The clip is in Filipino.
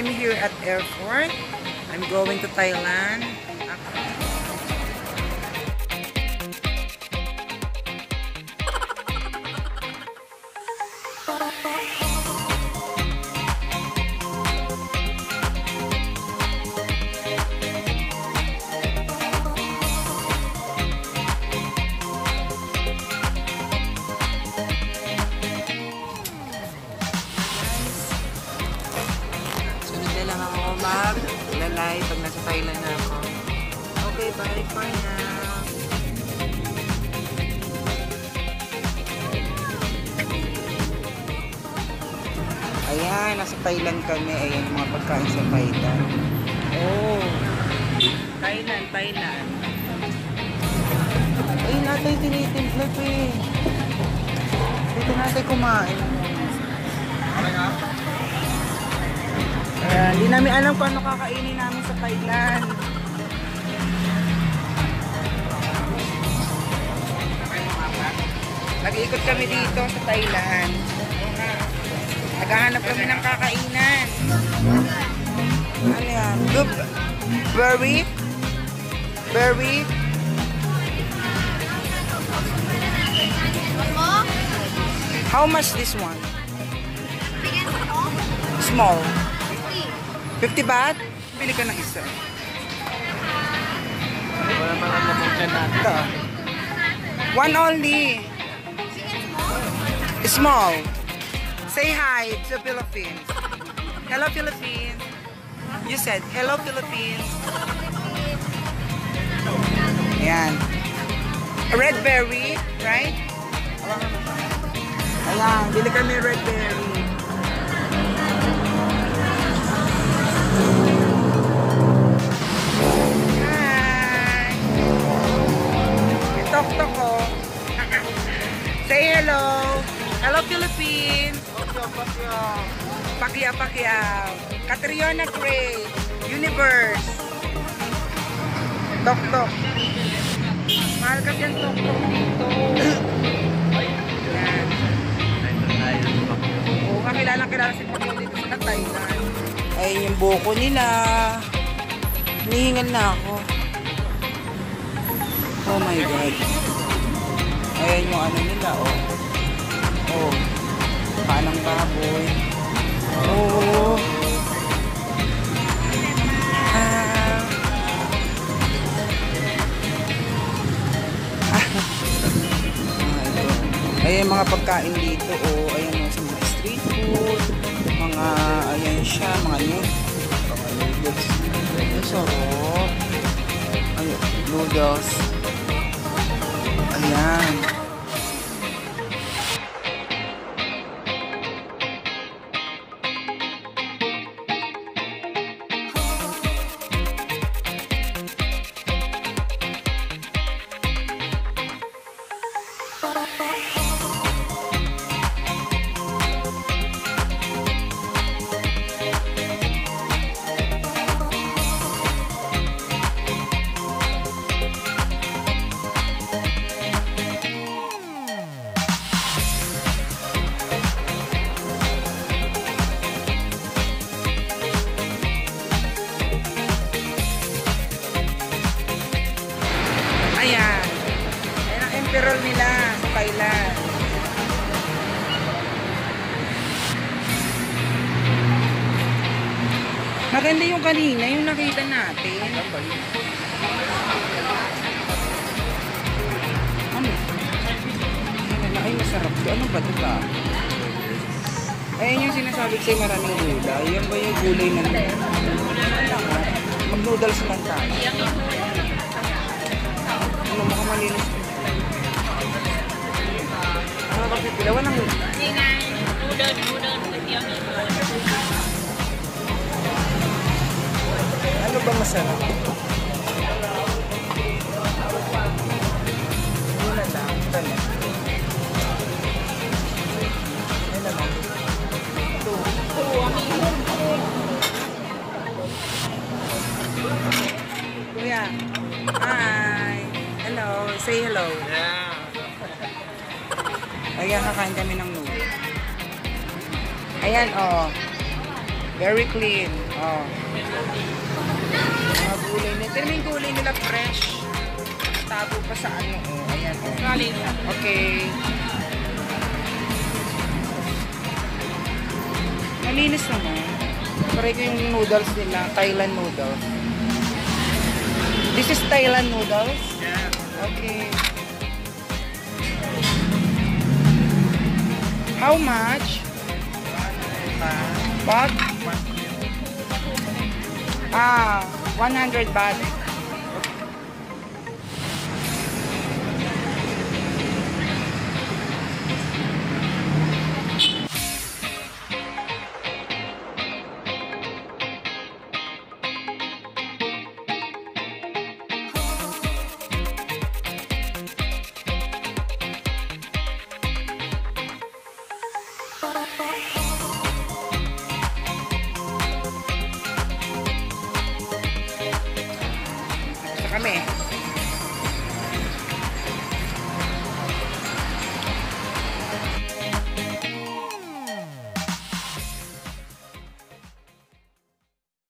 I'm here at airport. I'm going to Thailand. Okay, bye for now. Ayan, nasa Thailand kami. Ayan mga pagkain sa Thailand. Oh. Thailand, Thailand. Ay, natin tinitimpla pa eh. Dito natin kumain. Ayan, di namin alam kung ano kakainin namin sa Thailand. Nag-iikot kami dito sa Thailand. Naghahanap kami ng kakainan. Ano yan? Look, berry? Berry? How much this one? Small. 50 baht? Bili ka ng isa. Wala pa lang mabuksan natin. Ito. One only. Small. Say hi to Philippines. Hello, Philippines. You said, hello, Philippines. Ayan. Red berry, right? Ayan, bili kami red berry. Philippines. Pakya, pakya. Catriona Gray. Universe. Tok-tok. Mahal kasi ang tok-tok dito. Yan. Oo, kakilala kilala si Pagyo dito sa Thailand. Ayun yung buko nila. Hinihingal na ako. Oh my God. Ayan yung ano nila, oh. Oh. Panang baboy. Oh. Ah. Ah. Ayan mga pagkain dito, oh. Ayan mga sa mga street food. Mga, ayan siya, mga noodles. Noodles. Ang sarap. Noodles. Ayan. Ayan. Emperor nila sa Thailand. Maganda yung kanina, yung nakita natin. Ano? Ay, masarap to. Ano ba ito ba? Ayan yung sinasabi ko sa'yo maraming gulay. Yan ba yung gulay na Mag-noodles lang tayo. Ano mukhang malinis. Ano bakit pila? Walang... Ano ba masarap? Yun na lang. Ito na. Yun na lang. Ito. Kuya. Hi. Hello. Say hello. Yeah. Ayan, kakain kami ng noodles. Ayan, oh. Very clean. Oh. Mga gulay nila. Pero yung gulay nila fresh. Tago pa sa ano. Oh, ayan. Oh. Okay. Malinis naman. Pare ko yung noodles nila. Thailand noodles. This is Thailand noodles? Yeah. Okay. How much? Baht? Ah, 100 baht. Amen.